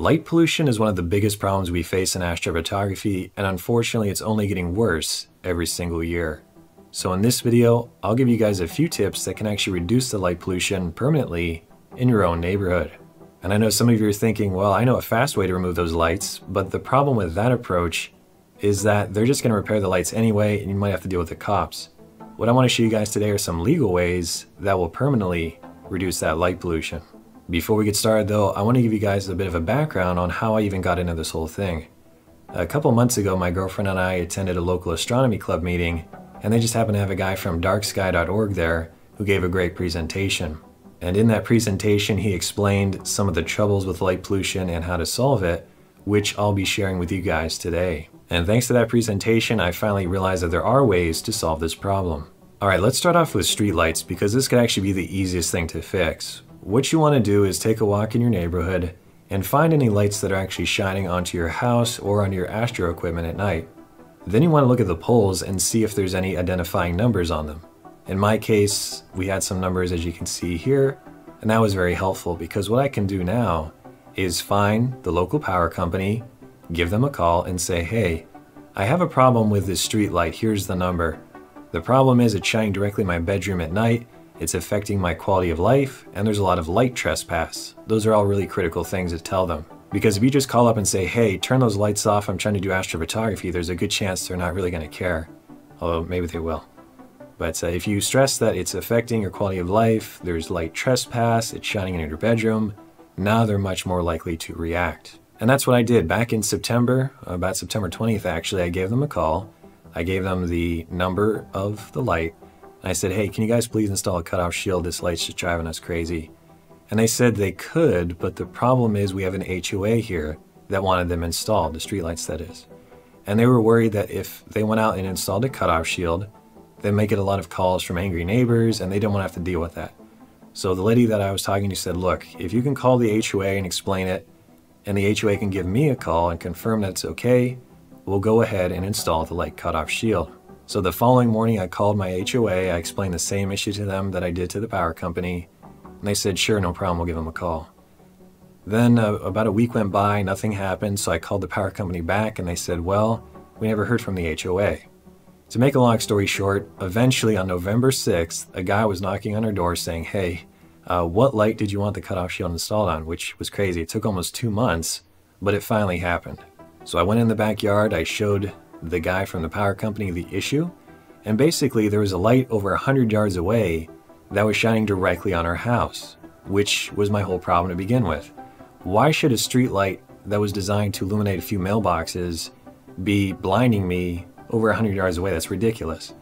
Light pollution is one of the biggest problems we face in astrophotography, and unfortunately it's only getting worse every single year. So in this video, I'll give you guys a few tips that can actually reduce the light pollution permanently in your own neighborhood. And I know some of you are thinking, well, I know a fast way to remove those lights, but the problem with that approach is that they're just gonna repair the lights anyway, and you might have to deal with the cops. What I wanna show you guys today are some legal ways that will permanently reduce that light pollution. Before we get started though, I want to give you guys a bit of a background on how I even got into this whole thing. A couple months ago, my girlfriend and I attended a local astronomy club meeting, and they just happened to have a guy from darksky.org there who gave a great presentation. And in that presentation, he explained some of the troubles with light pollution and how to solve it, which I'll be sharing with you guys today. And thanks to that presentation, I finally realized that there are ways to solve this problem. Alright, let's start off with streetlights because this could actually be the easiest thing to fix. What you want to do is take a walk in your neighborhood and find any lights that are actually shining onto your house or on your astro equipment at night. Then you want to look at the poles and see if there's any identifying numbers on them. In my case, we had some numbers as you can see here, and that was very helpful because what I can do now is find the local power company, give them a call and say, hey, I have a problem with this street light, here's the number. The problem is it's shining directly in my bedroom at night it's affecting my quality of life, and there's a lot of light trespass. Those are all really critical things to tell them. Because if you just call up and say, hey, turn those lights off, I'm trying to do astrophotography, there's a good chance they're not really going to care. Although maybe they will. But uh, if you stress that it's affecting your quality of life, there's light trespass, it's shining in your bedroom, now they're much more likely to react. And that's what I did back in September, about September 20th actually, I gave them a call. I gave them the number of the light I said, hey, can you guys please install a cutoff shield? This light's just driving us crazy. And they said they could, but the problem is we have an HOA here that wanted them installed, the streetlights that is. And they were worried that if they went out and installed a cutoff shield, they might get a lot of calls from angry neighbors and they didn't want to have to deal with that. So the lady that I was talking to said, look, if you can call the HOA and explain it, and the HOA can give me a call and confirm that it's okay, we'll go ahead and install the light cutoff shield. So the following morning, I called my HOA. I explained the same issue to them that I did to the power company. And they said, sure, no problem, we'll give them a call. Then uh, about a week went by, nothing happened. So I called the power company back and they said, well, we never heard from the HOA. To make a long story short, eventually on November 6th, a guy was knocking on our door saying, hey, uh, what light did you want the cutoff shield installed on? Which was crazy. It took almost two months, but it finally happened. So I went in the backyard, I showed the guy from the power company the issue, and basically there was a light over 100 yards away that was shining directly on our house, which was my whole problem to begin with. Why should a street light that was designed to illuminate a few mailboxes be blinding me over 100 yards away? That's ridiculous.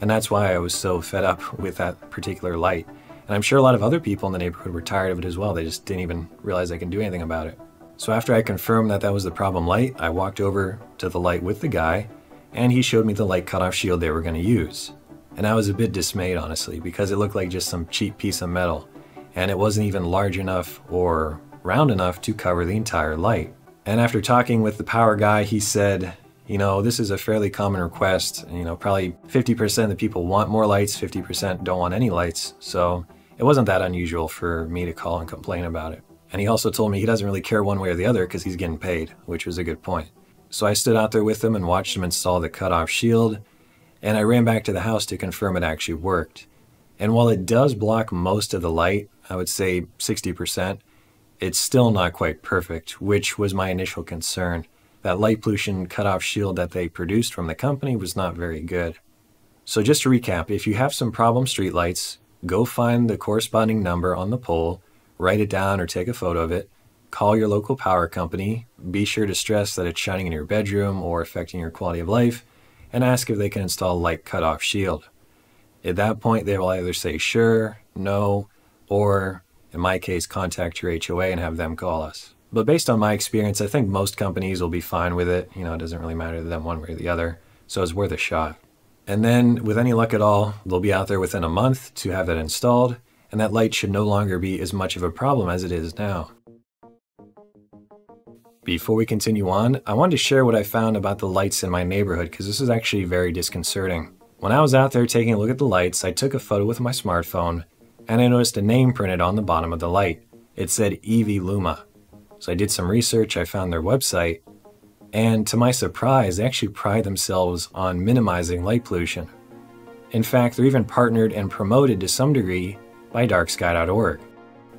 And that's why I was so fed up with that particular light. And I'm sure a lot of other people in the neighborhood were tired of it as well. They just didn't even realize they can do anything about it. So after I confirmed that that was the problem light, I walked over to the light with the guy, and he showed me the light cutoff shield they were going to use. And I was a bit dismayed, honestly, because it looked like just some cheap piece of metal, and it wasn't even large enough or round enough to cover the entire light. And after talking with the power guy, he said, you know, this is a fairly common request. You know, probably 50% of the people want more lights, 50% don't want any lights. So it wasn't that unusual for me to call and complain about it. And he also told me he doesn't really care one way or the other because he's getting paid, which was a good point. So I stood out there with him and watched him install the cutoff shield, and I ran back to the house to confirm it actually worked. And while it does block most of the light, I would say 60%, it's still not quite perfect, which was my initial concern. That light pollution cutoff shield that they produced from the company was not very good. So just to recap, if you have some problem streetlights, go find the corresponding number on the pole write it down or take a photo of it, call your local power company, be sure to stress that it's shining in your bedroom or affecting your quality of life, and ask if they can install light cutoff shield. At that point, they will either say sure, no, or in my case, contact your HOA and have them call us. But based on my experience, I think most companies will be fine with it. You know, it doesn't really matter to them one way or the other, so it's worth a shot. And then, with any luck at all, they'll be out there within a month to have that installed, and that light should no longer be as much of a problem as it is now. Before we continue on, I wanted to share what I found about the lights in my neighborhood because this is actually very disconcerting. When I was out there taking a look at the lights, I took a photo with my smartphone and I noticed a name printed on the bottom of the light. It said Evluma. So I did some research, I found their website, and to my surprise, they actually pride themselves on minimizing light pollution. In fact, they're even partnered and promoted to some degree by darksky.org.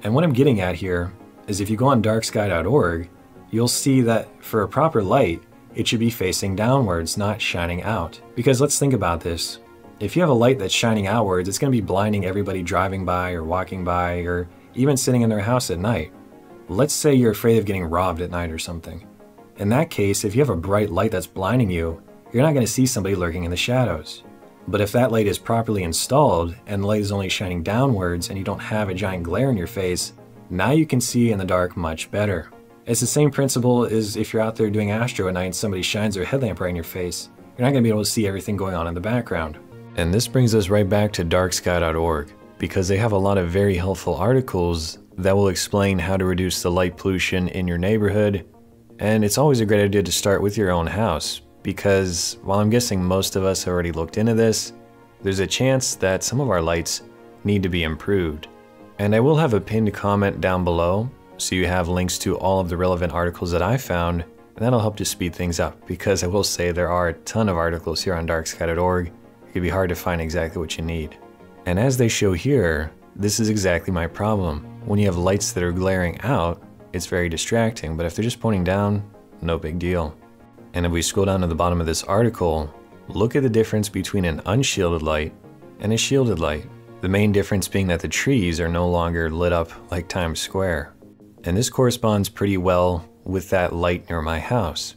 And what I'm getting at here is if you go on darksky.org, you'll see that for a proper light, it should be facing downwards, not shining out. Because let's think about this. If you have a light that's shining outwards, it's going to be blinding everybody driving by or walking by or even sitting in their house at night. Let's say you're afraid of getting robbed at night or something. In that case, if you have a bright light that's blinding you, you're not going to see somebody lurking in the shadows. But if that light is properly installed and the light is only shining downwards and you don't have a giant glare in your face, now you can see in the dark much better. It's the same principle as if you're out there doing astro at night and somebody shines their headlamp right in your face. You're not going to be able to see everything going on in the background. And this brings us right back to darksky.org because they have a lot of very helpful articles that will explain how to reduce the light pollution in your neighborhood. And it's always a great idea to start with your own house because while I'm guessing most of us already looked into this, there's a chance that some of our lights need to be improved. And I will have a pinned comment down below so you have links to all of the relevant articles that I found and that'll help to speed things up because I will say there are a ton of articles here on darksky.org. It can be hard to find exactly what you need. And as they show here, this is exactly my problem. When you have lights that are glaring out, it's very distracting, but if they're just pointing down, no big deal. And if we scroll down to the bottom of this article, look at the difference between an unshielded light and a shielded light. The main difference being that the trees are no longer lit up like Times Square. And this corresponds pretty well with that light near my house.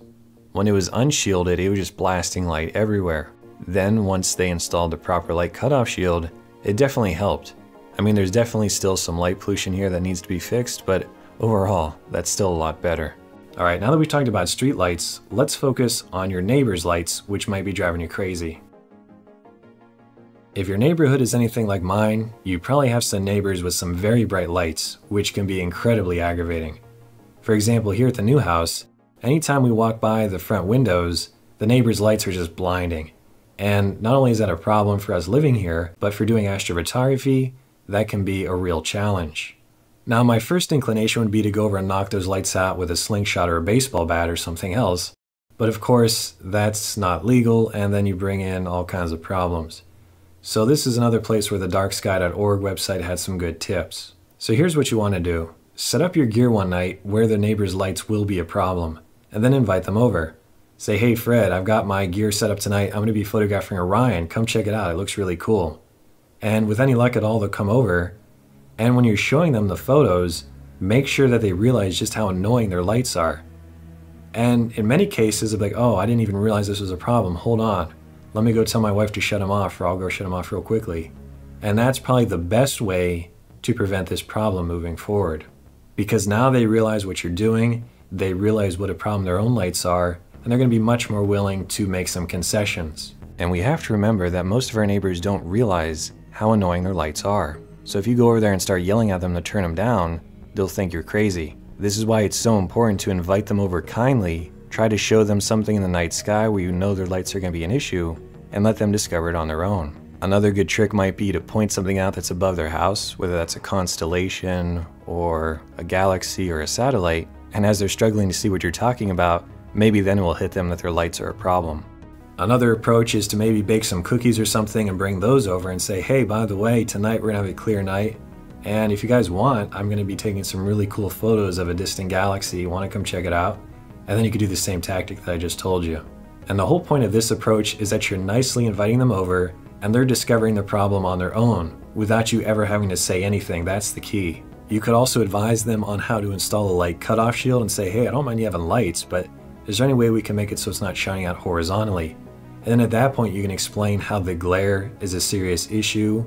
When it was unshielded, it was just blasting light everywhere. Then once they installed the proper light cutoff shield, it definitely helped. I mean, there's definitely still some light pollution here that needs to be fixed, but overall, that's still a lot better. All right, now that we've talked about street lights, let's focus on your neighbor's lights, which might be driving you crazy. If your neighborhood is anything like mine, you probably have some neighbors with some very bright lights, which can be incredibly aggravating. For example, here at the new house, anytime we walk by the front windows, the neighbor's lights are just blinding. And not only is that a problem for us living here, but for doing astrophotography, that can be a real challenge. Now, my first inclination would be to go over and knock those lights out with a slingshot or a baseball bat or something else. But of course, that's not legal, and then you bring in all kinds of problems. So, this is another place where the darksky.org website had some good tips. So, here's what you want to do set up your gear one night where the neighbor's lights will be a problem, and then invite them over. Say, hey Fred, I've got my gear set up tonight. I'm going to be photographing Orion. Come check it out. It looks really cool. And with any luck at all, they'll come over. And when you're showing them the photos, make sure that they realize just how annoying their lights are. And in many cases, they'll be like, oh, I didn't even realize this was a problem. Hold on. Let me go tell my wife to shut them off, or I'll go shut them off real quickly. And that's probably the best way to prevent this problem moving forward. Because now they realize what you're doing, they realize what a problem their own lights are, and they're going to be much more willing to make some concessions. And we have to remember that most of our neighbors don't realize how annoying their lights are. So if you go over there and start yelling at them to turn them down, they'll think you're crazy. This is why it's so important to invite them over kindly, try to show them something in the night sky where you know their lights are going to be an issue, and let them discover it on their own. Another good trick might be to point something out that's above their house, whether that's a constellation or a galaxy or a satellite, and as they're struggling to see what you're talking about, Maybe then it will hit them that their lights are a problem. Another approach is to maybe bake some cookies or something and bring those over and say, hey, by the way, tonight we're gonna have a clear night. And if you guys want, I'm gonna be taking some really cool photos of a distant galaxy. Wanna come check it out? And then you could do the same tactic that I just told you. And the whole point of this approach is that you're nicely inviting them over and they're discovering the problem on their own without you ever having to say anything. That's the key. You could also advise them on how to install a light cutoff shield and say, hey, I don't mind you having lights, but is there any way we can make it so it's not shining out horizontally? And then at that point, you can explain how the glare is a serious issue,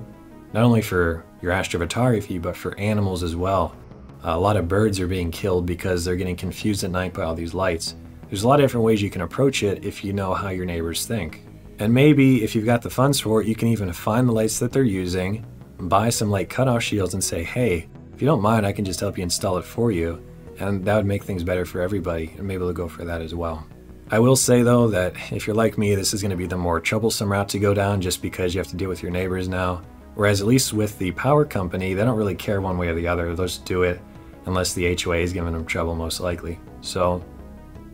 not only for your astrophotography, but for animals as well. a lot of birds are being killed because they're getting confused at night by all these lights. There's a lot of different ways you can approach it if you know how your neighbors think. And maybe if you've got the funds for it, you can even find the lights that they're using, buy some light cutoff shields and say, hey, if you don't mind, I can just help you install it for you and that would make things better for everybody. I'm able to go for that as well. I will say though that if you're like me, this is going to be the more troublesome route to go down just because you have to deal with your neighbors now. Whereas at least with the power company, they don't really care one way or the other. They'll just do it. unless the HOA is giving them trouble, most likely. So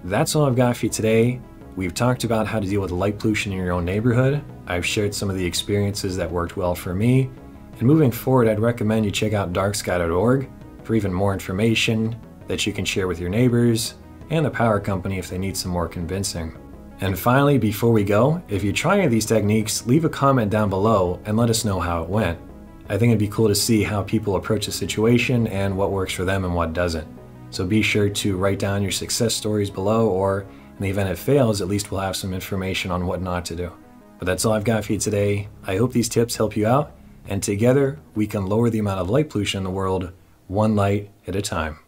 that's all I've got for you today. We've talked about how to deal with light pollution in your own neighborhood. I've shared some of the experiences that worked well for me. And moving forward, I'd recommend you check out darksky.org for even more information that you can share with your neighbors and the power company if they need some more convincing. And finally, before we go, if you try any of these techniques, leave a comment down below and let us know how it went. I think it'd be cool to see how people approach the situation and what works for them and what doesn't. So be sure to write down your success stories below, or in the event it fails, at least we'll have some information on what not to do. But that's all I've got for you today. I hope these tips help you out, and together we can lower the amount of light pollution in the world, one light at a time.